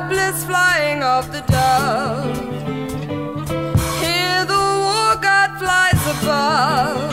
tablets flying of the dove. Hear the war god flies above.